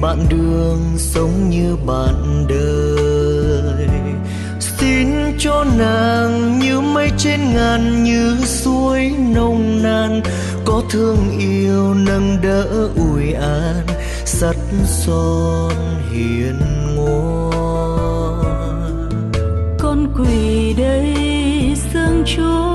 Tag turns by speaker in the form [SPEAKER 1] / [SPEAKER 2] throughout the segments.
[SPEAKER 1] bạn đường sống như bạn đời. Xin cho nàng như mây trên ngàn, như suối nồng nàn. Có thương yêu nâng đỡ ủi an, sắt son hiền ngoan.
[SPEAKER 2] Con quỳ đây dâng chúa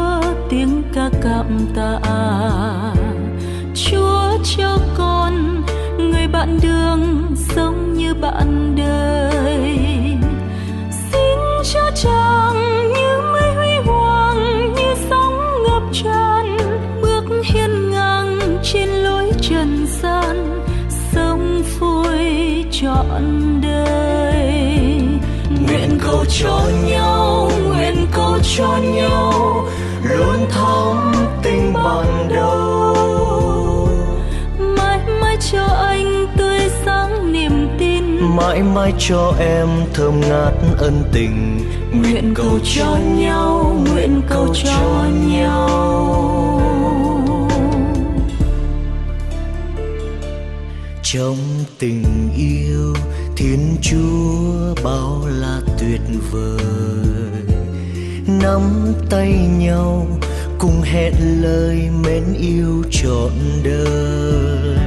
[SPEAKER 1] cầu cho nhau nguyện cầu cho nhau luôn thắm tình ban đầu.
[SPEAKER 2] Mãi mãi cho anh tươi sáng niềm tin.
[SPEAKER 1] Mãi mãi cho em thơm ngát ân tình. Nguyện cầu cho nhau nguyện cầu cho nhau. Trong tình yêu thiên chúa bao la tuyệt vời. Nắm tay nhau, cùng hẹn lời mến yêu trọn đời.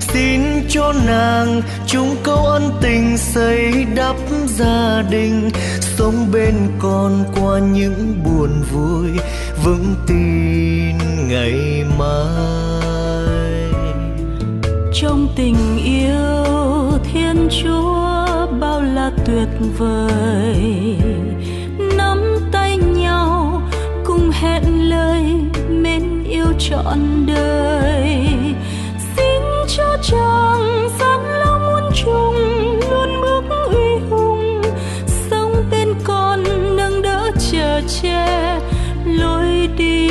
[SPEAKER 1] Xin cho nàng chung câu ân tình xây đắp gia đình, sống bên con qua những buồn vui, vững tin ngày mai.
[SPEAKER 2] Trong tình chúa bao la tuyệt vời. Nắm tay nhau, cùng hẹn lời mến yêu trọn đời. Xin cho chàng sáng lao muôn trùng luôn bước uy hùng. Sống bên con nâng đỡ chờ che, lối đi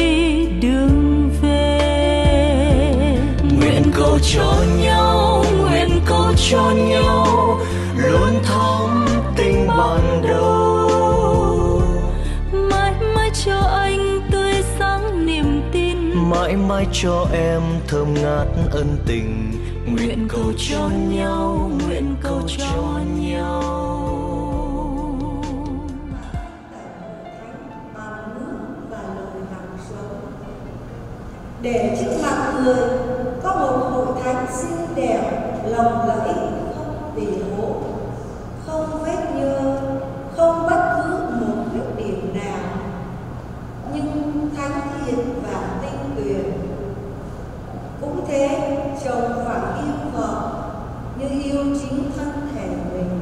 [SPEAKER 2] đường về.
[SPEAKER 1] Nguyện cầu cho nhau, nguyện cầu cho nhau.
[SPEAKER 2] Cho anh tươi sáng niềm tin.
[SPEAKER 1] Mãi mãi cho em thơm ngát ân tình. Nguyện cầu cho nhau nguyện cầu cho nhau.
[SPEAKER 3] Để trước mặt người có một hội thánh xinh đẹp lộng lẫy không chồng phải yêu vợ như yêu chính thân thể mình.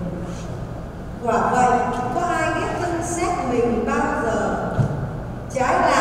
[SPEAKER 3] Quả vậy, có ai ghét thân xét mình bao giờ? Trái lại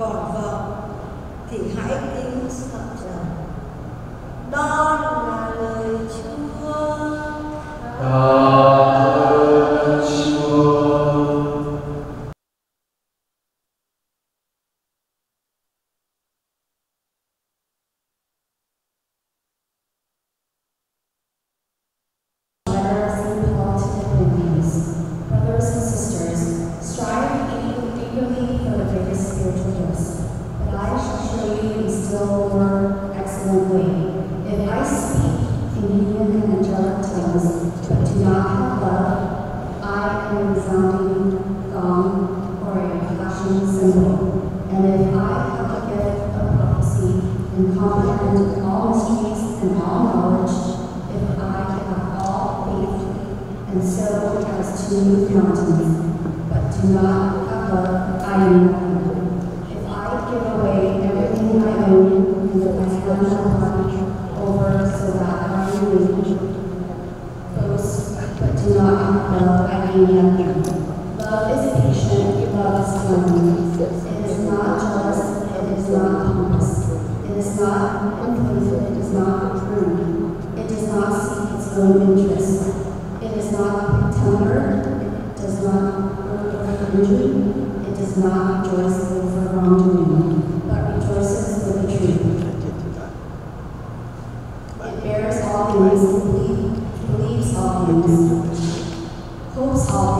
[SPEAKER 3] còn vợ thì hãy kính sợ chồng đó là lời Chúa.
[SPEAKER 4] Letter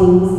[SPEAKER 4] sozinhos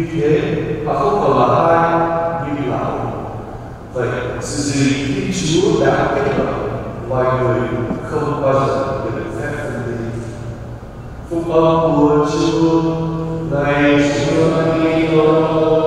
[SPEAKER 4] như thế và không còn là ai như là ông vậy sự gì khi chúa đã kết luận loài người không bao giờ được phép phân ly? Phúc âm của chúa này chúa
[SPEAKER 5] yêu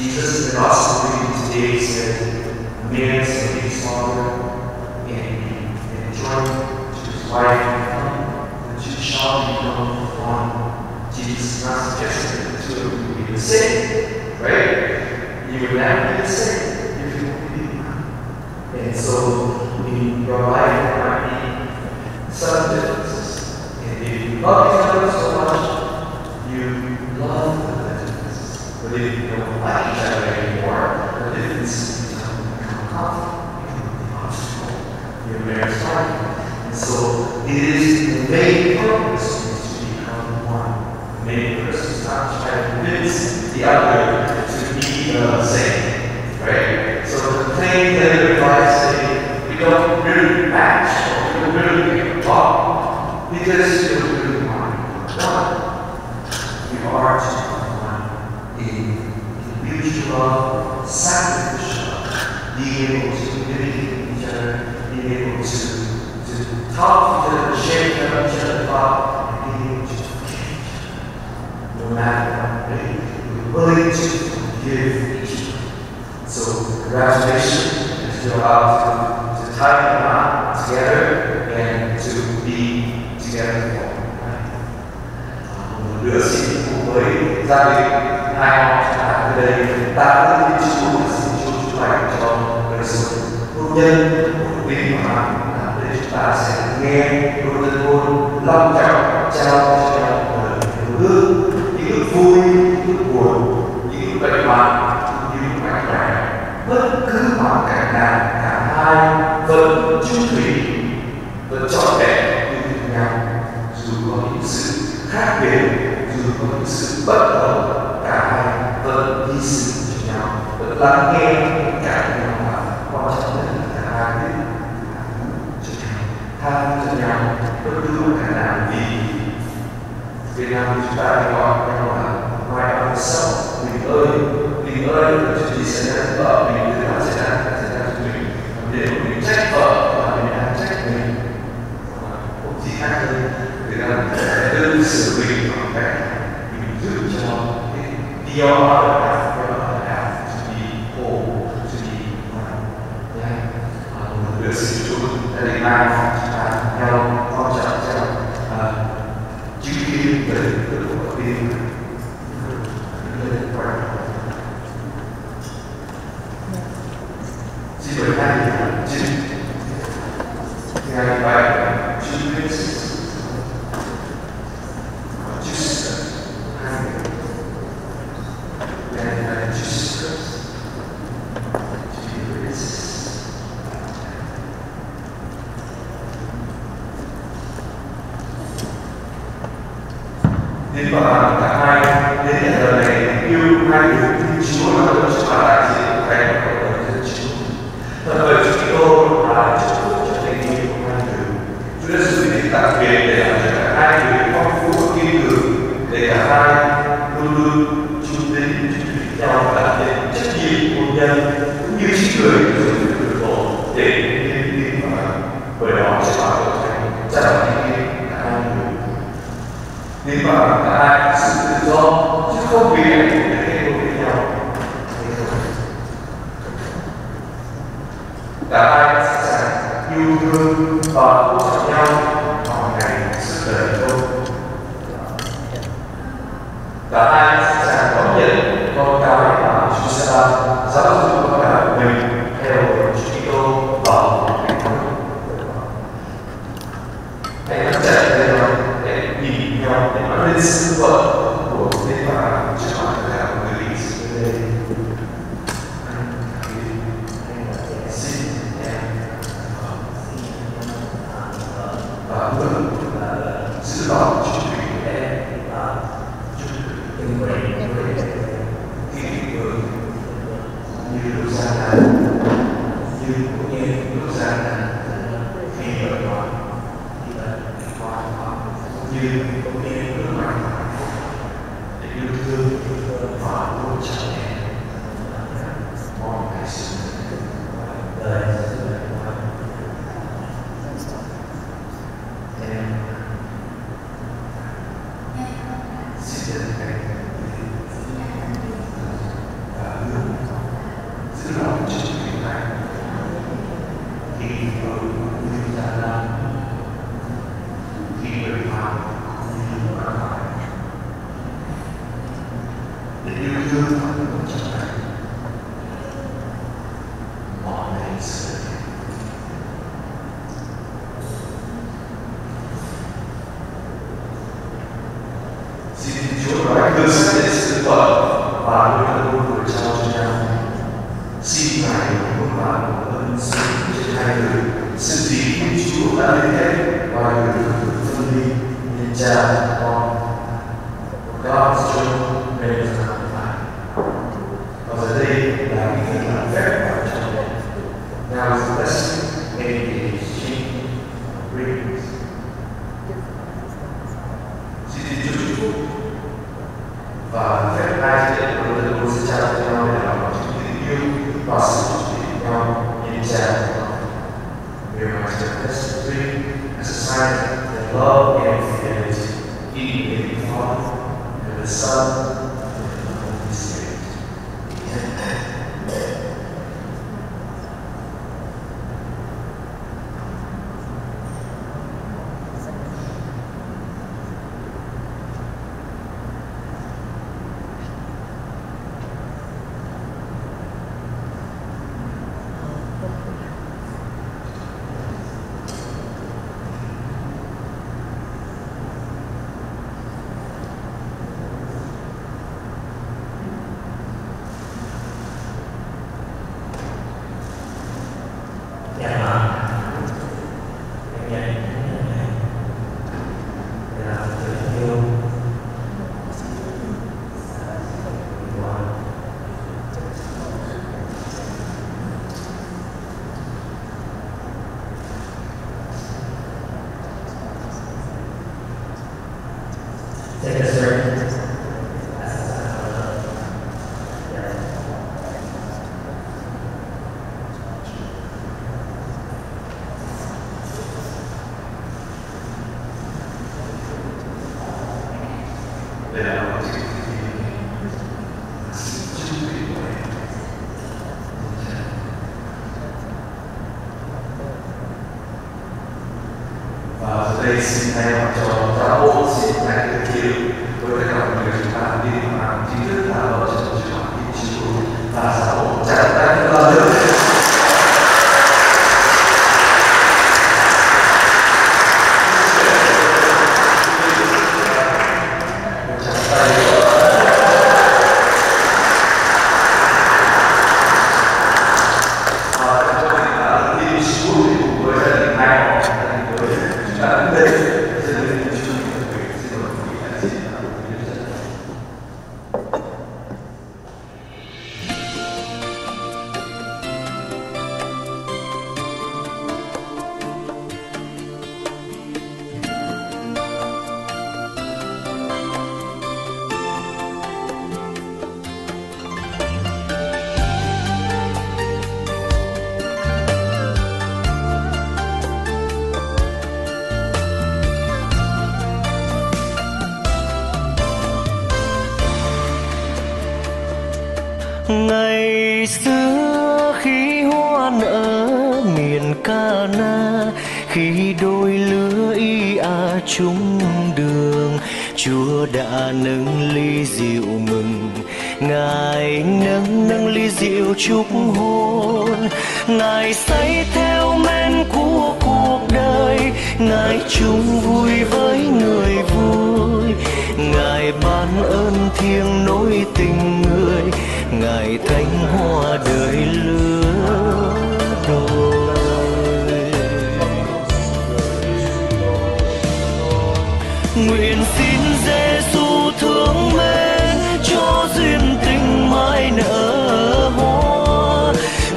[SPEAKER 5] Jesus is the
[SPEAKER 6] gospel. Lửa xin cùng với gia đình. Hai họ chẳng hạn ở đây. Ta đã tin Chúa và xin Chúa chúc lành cho đời sống hôn nhân của quý và bạn ở đây chúng ta sẽ nghe đôi tân hôn long trọng trao cho nhau lời yêu ước những ước vui những ước buồn những ước bệnh hoạn những ước mạnh mẽ bất cứ hoàn cảnh nào, cả hai vẫn chung thủy, vẫn trọn vẹn như nhau. Dù có những sự khác biệt sự bất đồng cả hai vẫn hy sinh cho nhau. Vẫn lắng nghe cả nhau mà quan trọng nhất là cả hai biết cho nhau. Tha cho nhau, bất cứ cả nào vì Việt Nam chúng ta hay gọi nhau là ngoài ơn sâu mình ơi mình ơi là chuyện gì xảy ra với vợ mình thế nào xảy ra xảy ra cho mình. Nếu mình trách vợ và mình đang trách mình không gì khác hơn người ta sẽ đơn xử mình bằng cách mình giúp cho cái the other half the other half to be whole to be one yeah một được sự chung gia đình mai chúng ta nhau quan trọng cho chứng kiến về cái của tiên Xin mời hai vị chính bài Chúa Christ Jesus hai người Ngài là Jesus Jesus nên bảo cả hai đến hiện giờ này yêu hai người tin Chúa là đấng Chúa là đại diện của Thầy và cộng đồng dân Chúa. Thật vậy Chúa Kitô là chúc phúc cho tình yêu của hai người. Chúa đã sử dụng đặc biệt để làm cho cả hai người phong phú và kiên cường để cả hai luôn luôn trung tín trung thủy nhau và đảm nhận trách nhiệm hôn nhân cũng như chính người dùng việc cực khổ để niềm tin vào bởi đó sẽ bảo vệ thành chặt chẽ cả hai người nên mà cả hai có sự tự do chứ không vì ảnh hưởng đến kết nối với nhau cả hai sẵn sàng yêu thương và hỗ trợ nhau mọi ngày suốt đời thôi cả hai sẵn sàng đón nhận con cái mà Chúa sẽ ban giáo dục con cái của mình theo Chúa Kitô vào hạnh phúc hãy nắm chặt tay nhau để nhìn nhau để nói lên sự vợ của tên bà trước mặt tất cả mọi người lý sự đây xin em và luôn giữ lòng trung thủy của em đừng quên khi người như lúc from an example of the three as a society that love and fidelity, eating the Father and the Son xin thay mặt cho giáo hội xin thay cái kiều với tất cả mọi người chúng ta đi vào chính thức là vào trong trường học kim chiếu và
[SPEAKER 1] ngài chung vui với người vui. Ngài ban ơn thiêng nối tình người. Ngài thánh hoa đời lứa đôi. Nguyện xin Giêsu thương mến, cho duyên tình mãi nở hoa.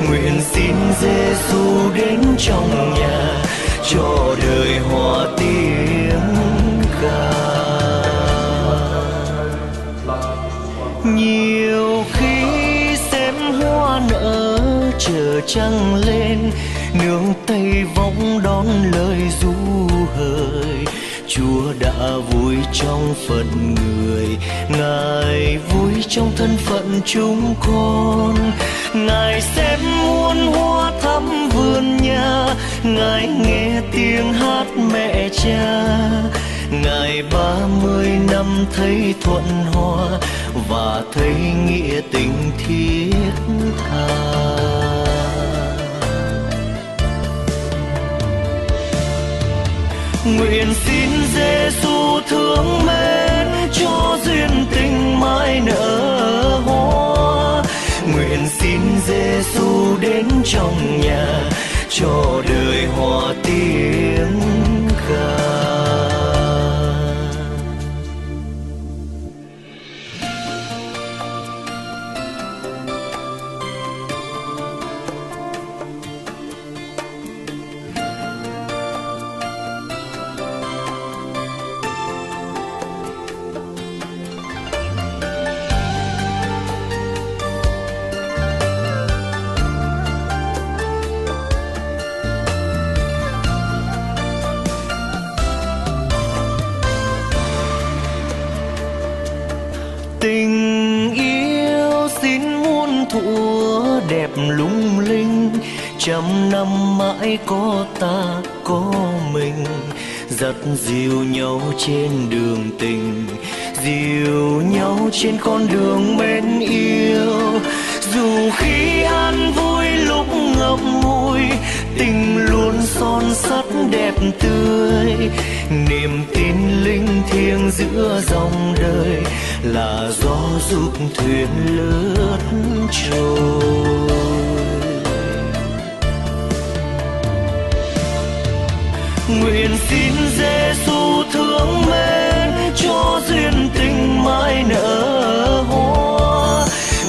[SPEAKER 1] Nguyện xin Giêsu đến trong nhà cho đời hòa tiếng ca nhiều khi xem hoa nở chờ trăng lên, nương tay vọng đón lời du hời chúa đã vui trong phận người, ngài vui trong thân phận chúng con ngài sẽ. Ngài nghe tiếng hát mẹ cha. Ngài ba mươi năm thấy thuận hòa và thấy nghĩa tình thiết tha. Nguyện xin Giêsu thương mến cho duyên tình mãi nở hoa. Nguyện xin Giêsu đến trong nhà cho đời hòa tiếng. Trăm năm mãi có ta, có mình. Dắt dìu nhau trên đường tình, dìu nhau trên con đường mến yêu. Dù khi an vui, lúc ngậm ngùi, tình luôn son sắt đẹp tươi. Niềm tin linh thiêng giữa dòng đời là gió giúp thuyền lướt trôi. Nguyện xin Giêsu thương mến cho duyên tình mãi nở hoa.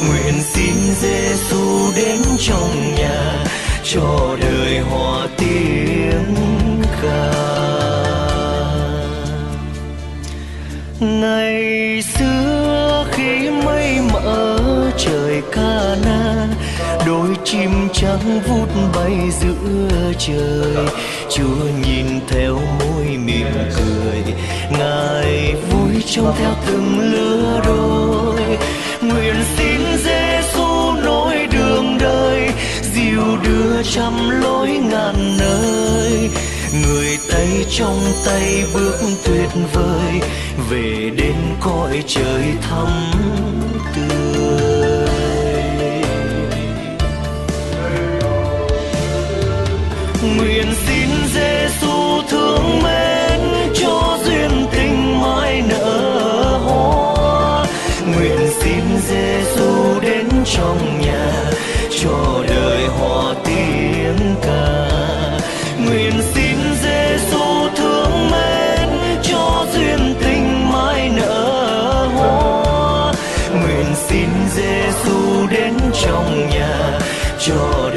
[SPEAKER 1] Nguyện xin Giêsu đến trong nhà, cho đời hòa tiếng ca. Ngày xưa khi mây mở trời ca chim trắng vút bay giữa trời. Chúa nhìn theo môi mỉm cười, ngài vui trông theo từng lứa đôi. Nguyện xin Giêsu nối đường đời, dìu đưa trăm lối ngàn nơi. Người tay trong tay bước tuyệt vời, về đến cõi trời thắm tươi. Nguyện xin Giêsu thương mến, cho duyên tình mãi nở hoa. Nguyện xin Giêsu đến trong nhà, cho đời hòa tiếng ca. Nguyện xin Giêsu thương mến, cho duyên tình mãi nở hoa. Nguyện xin Giêsu đến trong nhà, cho đời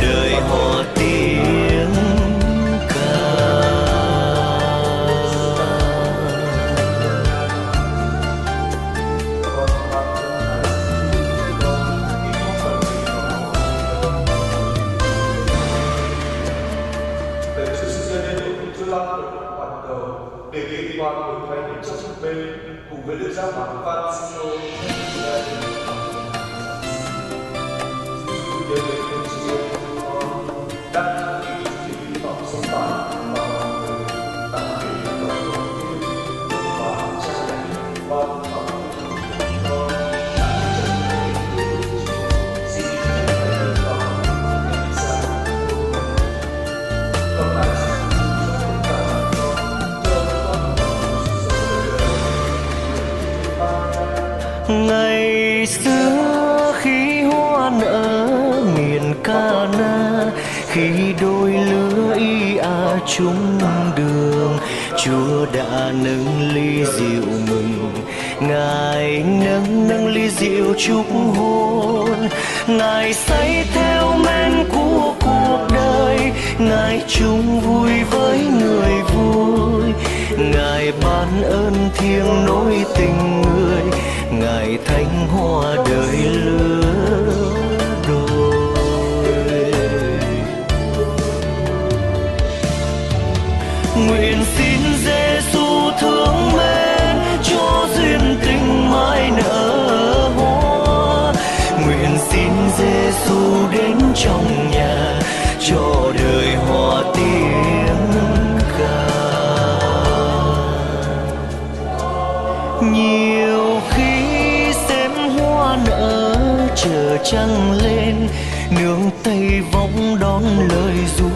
[SPEAKER 1] tay võng đón lời du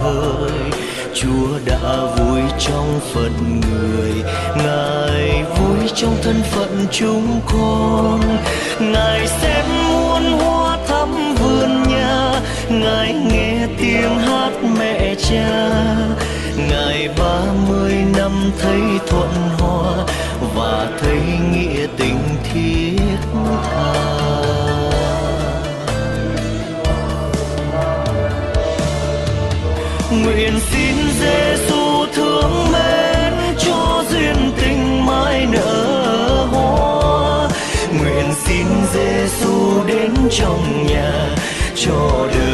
[SPEAKER 1] hời. Chúa đã vui trong phận người, ngài vui trong thân phận chúng con. Ngài xem muôn hoa thắm vườn nhà, ngài nghe tiếng hát mẹ cha. Ngài ba mươi năm thấy thuận hòa và thấy nghĩa tình thiết tha. Nguyện xin Giêsu thương mến cho duyên tình mãi nở hoa. Nguyện xin Giêsu đến trong nhà cho đời.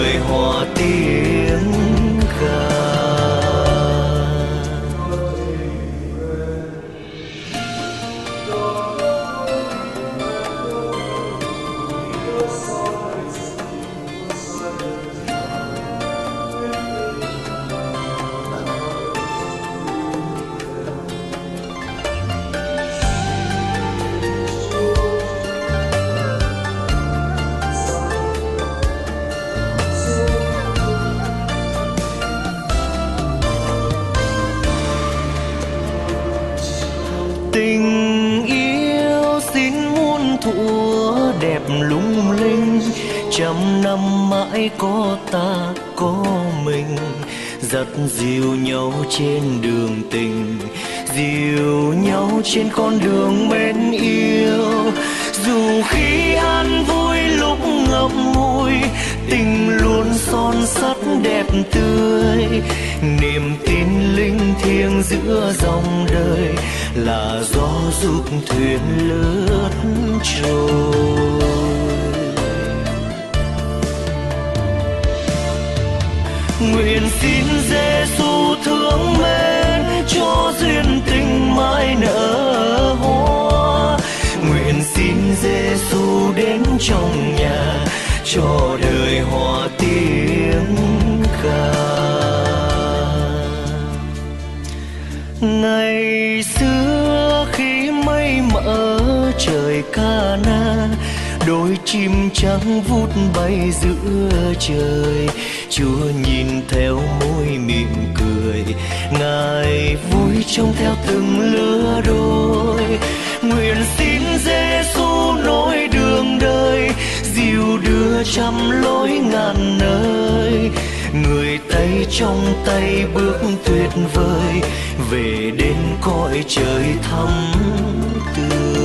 [SPEAKER 1] Có ta, có mình, dắt dìu nhau trên đường tình, dìu nhau trên con đường mến yêu. Dù khi an vui, lúc ngậm ngùi, tình luôn son sắt đẹp tươi. Niềm tin linh thiêng giữa dòng đời là gió giúp thuyền lướt trôi. Nguyện xin Giêsu thương mến cho duyên tình mãi nở hoa. Nguyện xin Giêsu đến trong nhà, cho đời hòa tiếng ca. Ngày xưa khi mây mở trời ca na, đôi chim trắng vút bay giữa trời chúa nhìn theo môi mỉm cười. Ngài vui trông theo từng lứa đôi. Nguyện xin Giêsu nối đường đời, dìu đưa trăm lối ngàn nơi. Người tay trong tay bước tuyệt vời, về đến cõi trời thắm tươi.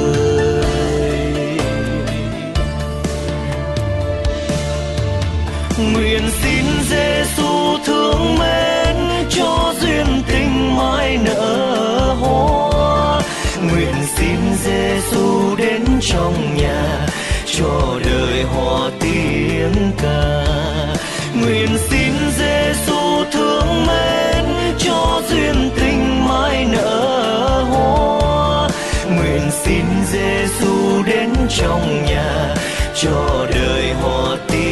[SPEAKER 1] Nguyện xin Giêsu thương mến, cho duyên tình mãi nở hoa. Nguyện xin Giêsu đến trong nhà, cho đời hòa tiếng ca. Nguyện xin Giêsu thương mến, cho duyên tình mãi nở hoa. Nguyện xin Giêsu đến trong nhà, cho đời hòa tiếng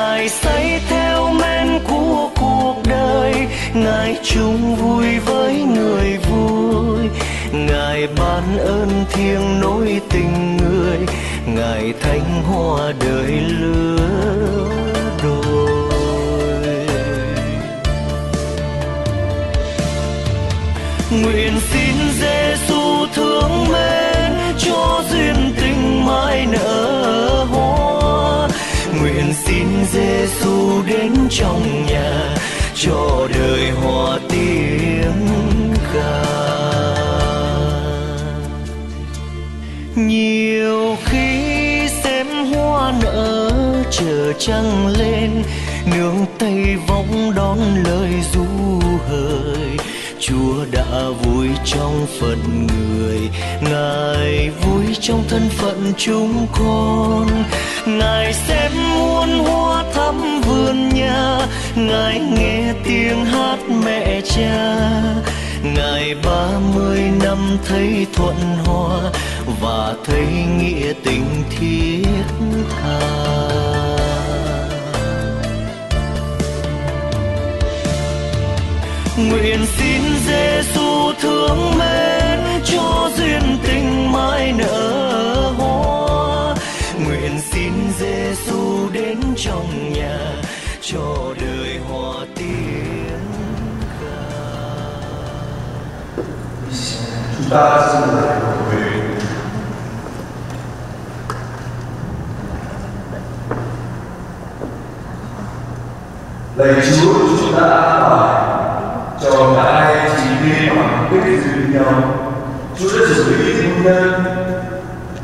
[SPEAKER 1] ngài say theo men của cuộc đời. Ngài chung vui với người vui. Ngài ban ơn thiêng nối tình người. Ngài thánh hoa đời lứa đôi. Nguyện xin Giêsu thương mến. Xin Giêsu đến trong nhà, cho đời hòa tiếng ca. Nhiều khi xem hoa nở chờ trăng lên, nương tay vọng đón lời du hời. Chúa đã vui trong phận người ngài vui trong thân phận chúng con. Ngài xem muôn hoa thắm vườn nhà. Ngài nghe tiếng hát mẹ cha. Ngài ba mươi năm thấy thuận hòa và thấy nghĩa tình thiết tha. Nguyện xin Giêsu thương tình nở hoa nguyện xin Giêsu đến trong nhà cho đời hòa tiếng
[SPEAKER 5] Chúng ta xin lại cầu nguyện. Lạy Chúa, chúng ta an bài cho cả hai chỉ em bằng kết duyên nhau. Chúa đã chuẩn bị hôn nhân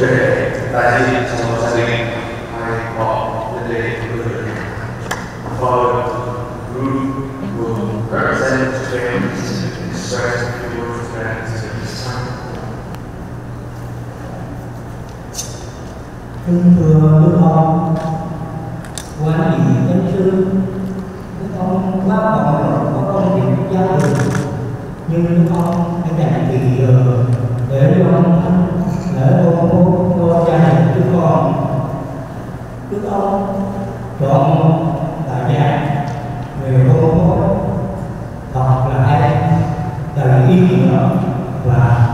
[SPEAKER 5] để đại diện cho gia đình hay họ nhân đề người for group will represent families express your friends
[SPEAKER 7] Kính thưa Đức Ông, quan điểm chánh sư, Đức Ông bác bỏ có công việc gia đình, nhưng Đức Ông đã đạt kỳ để ý nghĩa và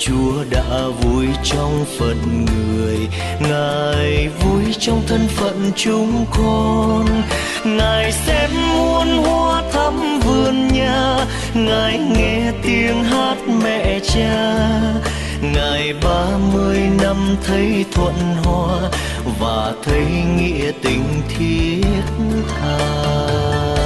[SPEAKER 7] chúa đã vui
[SPEAKER 1] trong phận người, ngài vui trong thân phận chúng con. Ngài xem muôn hoa thắm vườn nhà, ngài nghe tiếng hát mẹ cha. Ngài ba mươi năm thấy thuận hòa và thấy nghĩa tình thiết tha.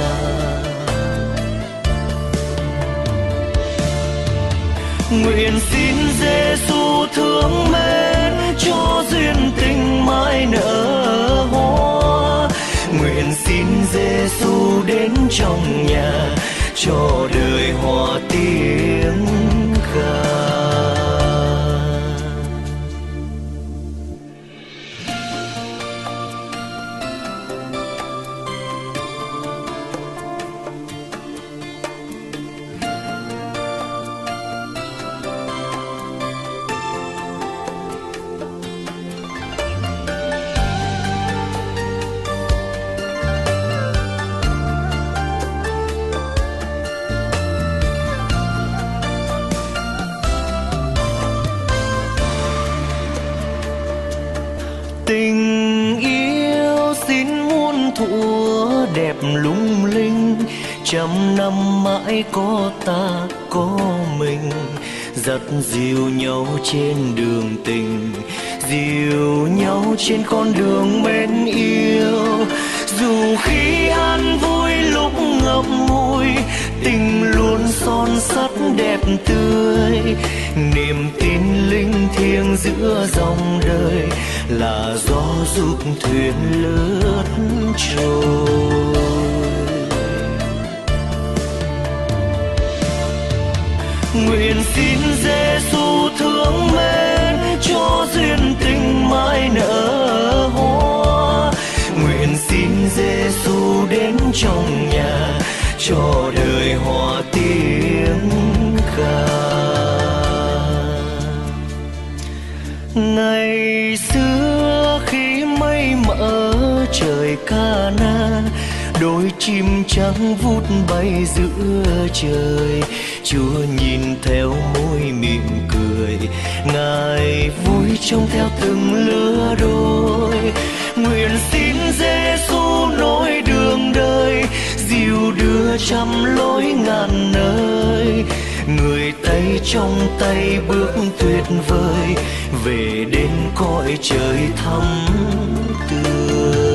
[SPEAKER 1] nguyện xin Giêsu thương mến cho duyên tình mãi nở hoa. Nguyện xin Giêsu đến trong nhà, cho đời hòa tiếng ca trăm năm mãi có ta, có mình. Dắt dìu nhau trên đường tình, dìu nhau trên con đường mến yêu. Dù khi an vui, lúc ngậm ngùi, tình luôn son sắt đẹp tươi. Niềm tin linh thiêng giữa dòng đời là gió giúp thuyền lướt trôi. Nguyện xin Giêsu thương mến cho duyên tình mãi nở hoa. Nguyện xin Giêsu đến trong nhà, cho đời hòa tiếng ca. Ngày xưa khi mây mở trời ca na, đôi chim trắng vút bay giữa trời chúa nhìn theo môi mỉm cười. Ngài vui trông theo từng lứa đôi. Nguyện xin Giêsu nối đường đời, dìu đưa trăm lối ngàn nơi. Người tay trong tay bước tuyệt vời, về đến cõi trời thắm tươi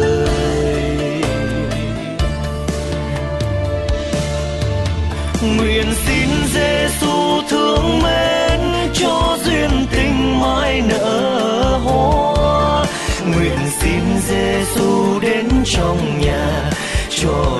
[SPEAKER 1] nguyện xin Giêsu thương mến cho duyên tình mãi nở hoa. Nguyện xin Giêsu đến trong nhà cho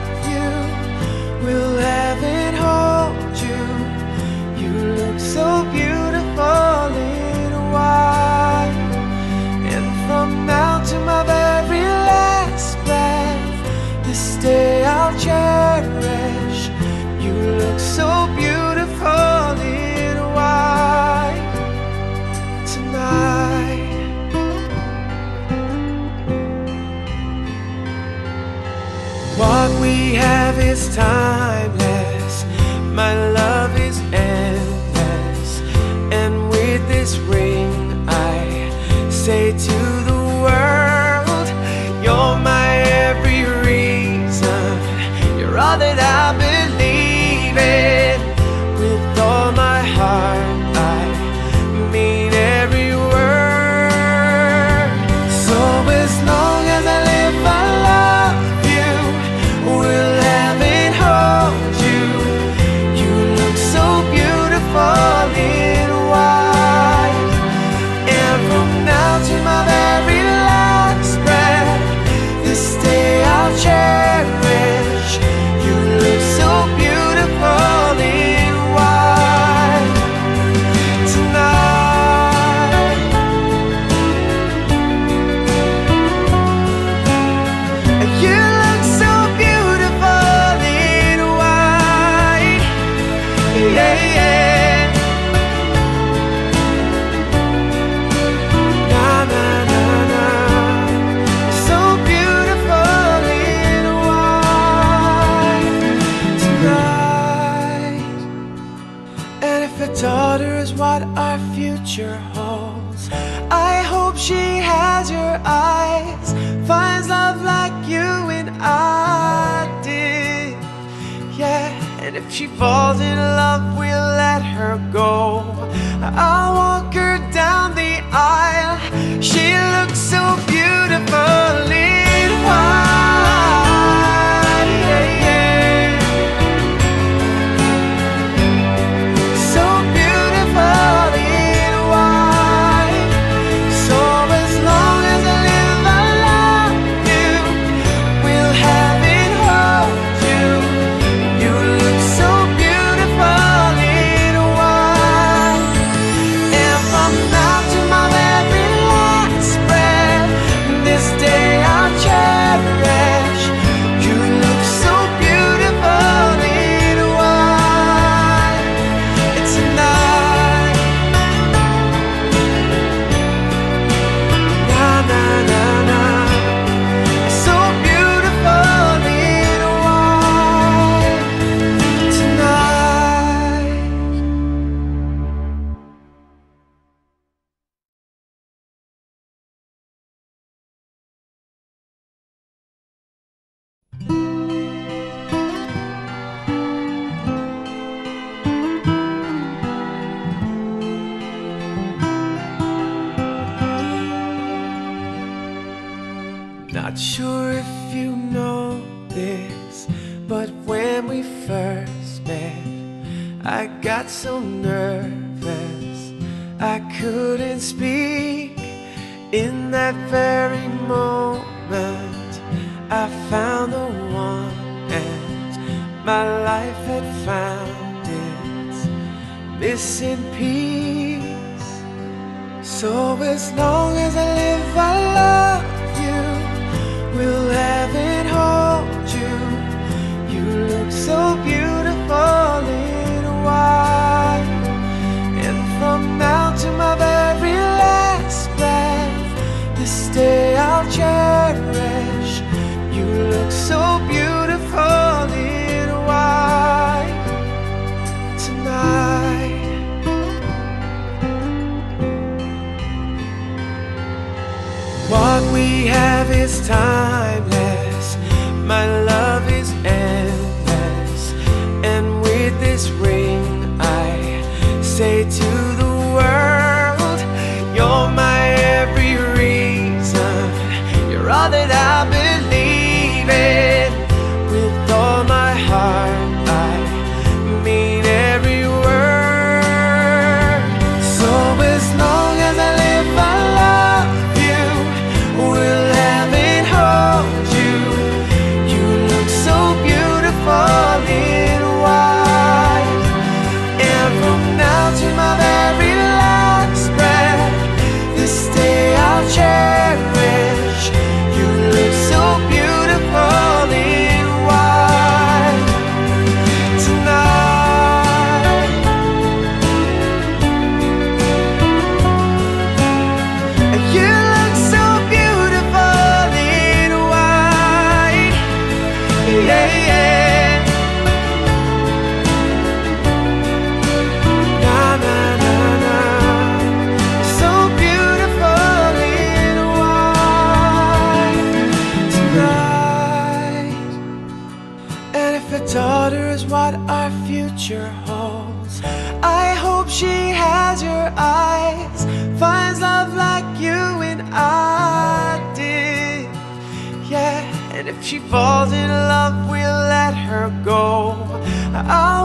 [SPEAKER 8] We'll have it hold you. You look so beautiful in white. And from now to my very last breath, this day I'll cherish. You look so beautiful. love is timeless. My time future holds. I hope she has your eyes, finds love like you and I did. Yeah, and if she falls in love, we'll let her go. I'll